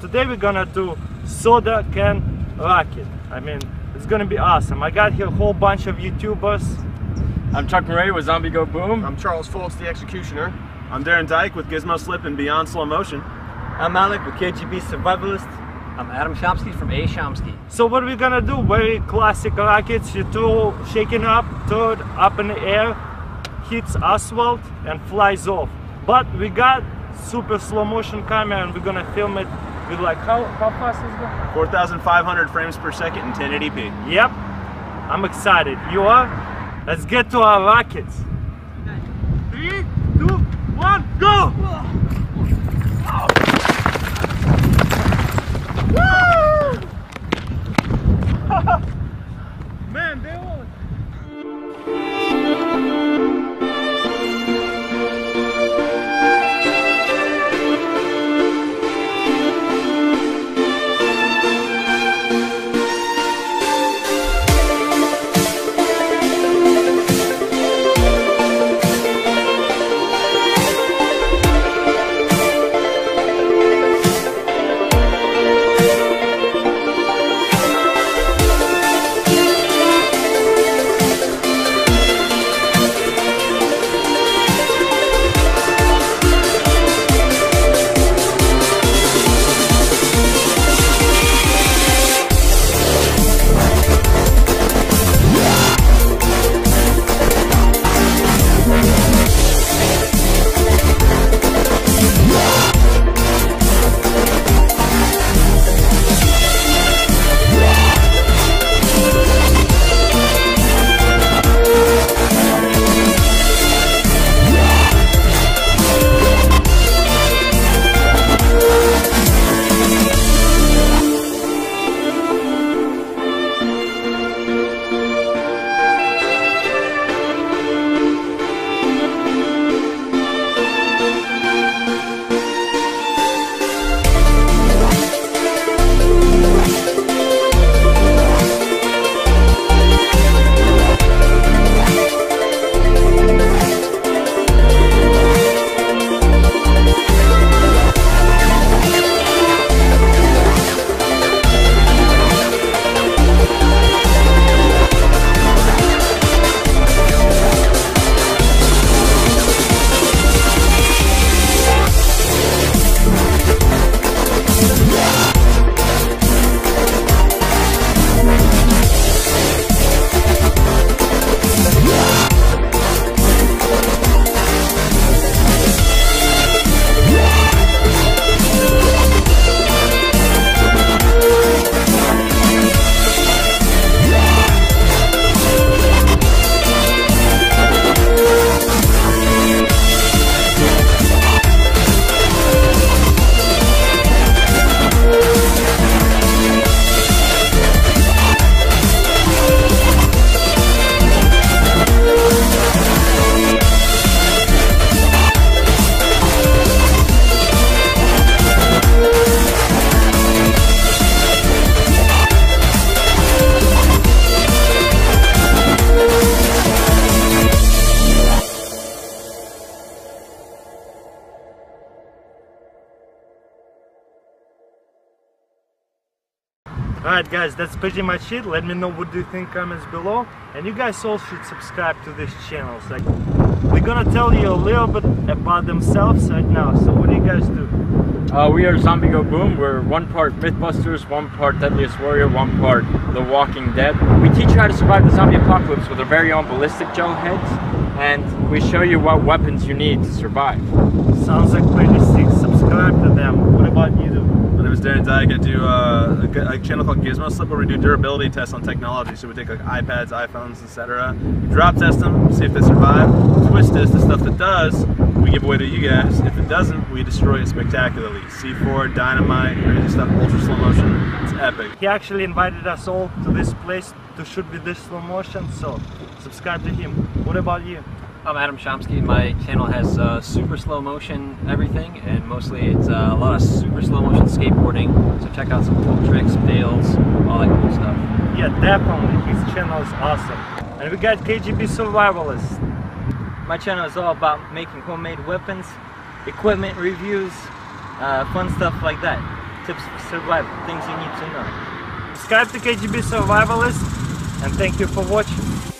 today we're gonna do soda can rocket. I mean, it's gonna be awesome. I got here a whole bunch of YouTubers. I'm Chuck Murray with Zombie Go Boom. I'm Charles Foltz, the Executioner. I'm Darren Dyke with Gizmo Slip and Beyond Slow Motion. I'm Alec with KGB Survivalist. I'm Adam Chomsky from A. Chomsky. So what we're gonna do, very classic rockets, you throw, shaking up, throw it up in the air, hits asphalt and flies off. But we got super slow motion camera and we're gonna film it with like, how, how fast is it? 4,500 frames per second in 1080p. Yep, I'm excited. You are? Let's get to our rockets. Three, two, one, go! Alright guys, that's pretty much it. Let me know what do you think comments below. And you guys all should subscribe to this channel. Like, we're gonna tell you a little bit about themselves right now. So what do you guys do? Uh, we are Zombie Go Boom. We're one part Mythbusters, one part Deadliest Warrior, one part The Walking Dead. We teach you how to survive the zombie apocalypse with our very own ballistic gel heads, and we show you what weapons you need to survive. Sounds like pretty sick. Subscribe to them. What about you? My name is Darren Dyke. I do uh, a, a channel called Gizmo Slip where we do durability tests on technology. So we take like iPads, iPhones, etc. Drop test them, see if they survive. Twist test the stuff that does. We give away to you guys. If it doesn't, we destroy it spectacularly. C4, dynamite, crazy stuff, ultra slow motion. It's epic. He actually invited us all to this place to shoot with this slow motion. So subscribe to him. What about you? I'm Adam Chomsky. My channel has uh, super slow motion everything, and mostly it's uh, a lot of super slow motion skateboarding. So check out some cool tricks, fails, all that cool stuff. Yeah, definitely. His channel is awesome. And we got KGB Survivalist. My channel is all about making homemade weapons, equipment reviews, uh, fun stuff like that. tips for survival, things you need to know. Subscribe to KGB Survivalist and thank you for watching.